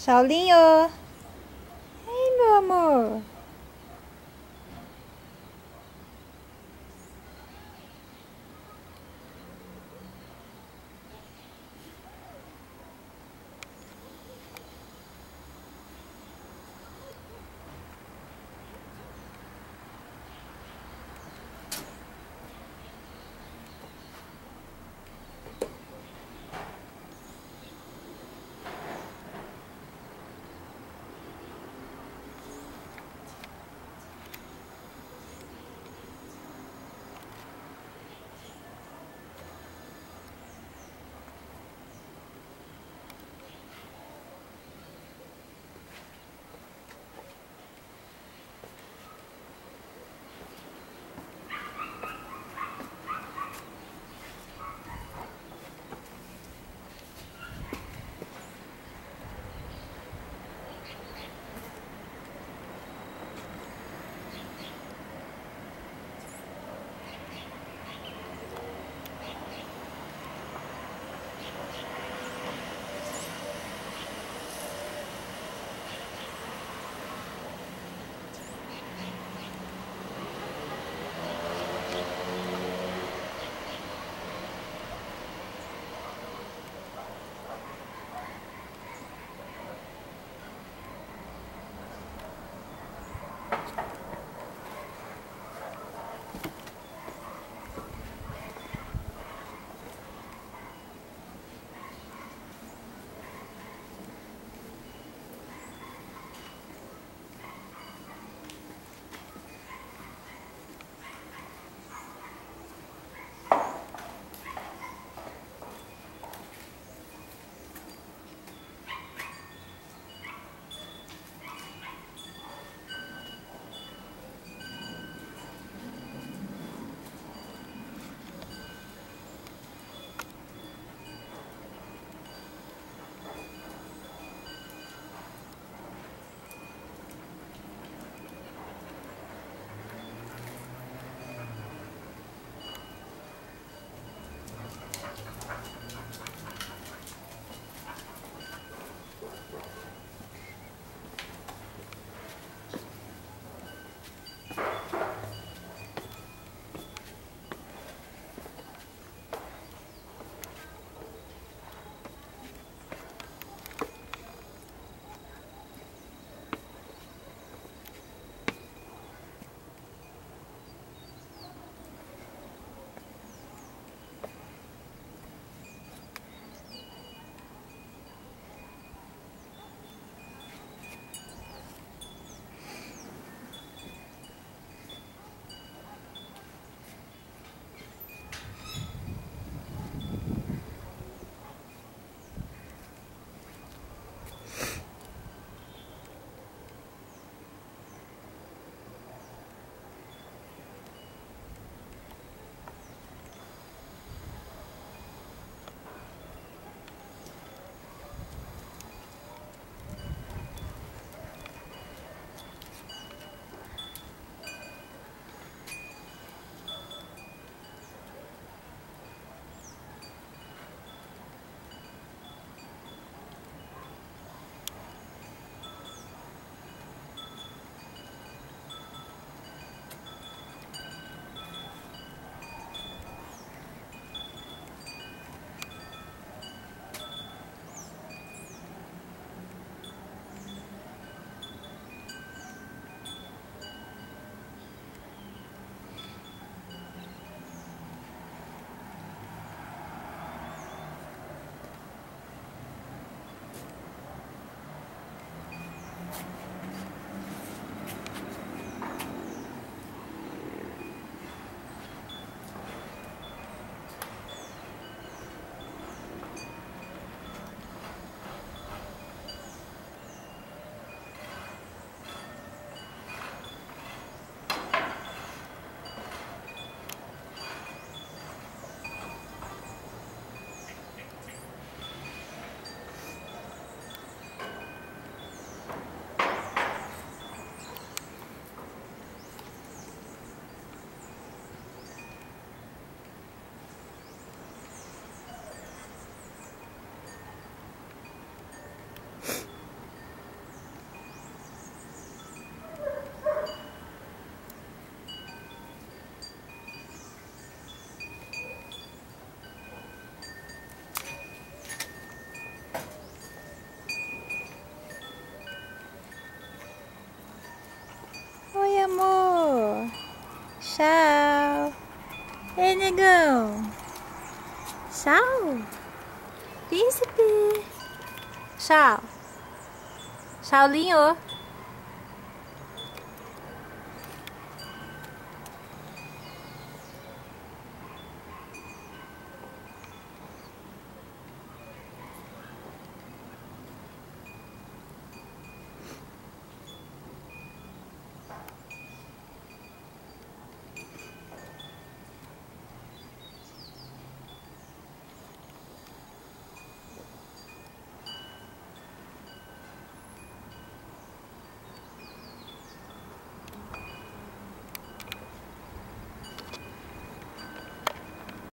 Saulinho. Ei, meu amor. Tchau. Ei, negão. Tchau. Príncipe. Tchau. Tchaulinho.